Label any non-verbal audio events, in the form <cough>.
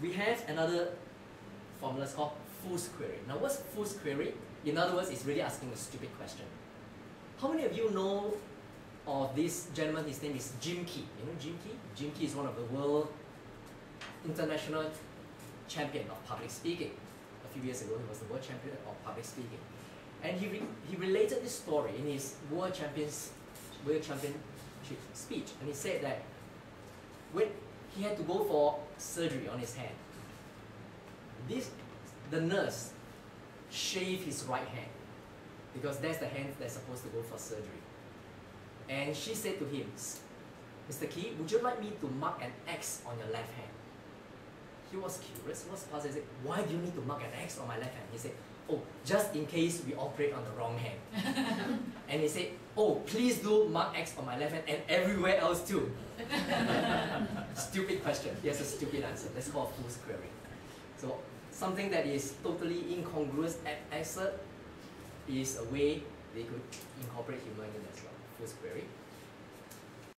we have another formula called Fool's query. Now, what's Fool's query? In other words, it's really asking a stupid question. How many of you know of this gentleman? His name is Jim Key. You know Jim Key? Jim Key is one of the world international champion of public speaking. A few years ago, he was the world champion of public speaking. And he, re he related this story in his world champions world championship speech. And he said that when he had to go for surgery on his hand, this the nurse shaved his right hand because that's the hand that's supposed to go for surgery. And she said to him, Mr. Key, would you like me to mark an X on your left hand? He was curious, was puzzled. He said, Why do you need to mark an X on my left hand? He said, Oh, just in case we operate on the wrong hand. <laughs> and he said, Oh, please do mark X on my left hand and everywhere else too. <laughs> stupid question. Yes, a stupid answer. That's called fool's query. So something that is totally incongruous at answer is a way they could incorporate humor in as well. Fool's query.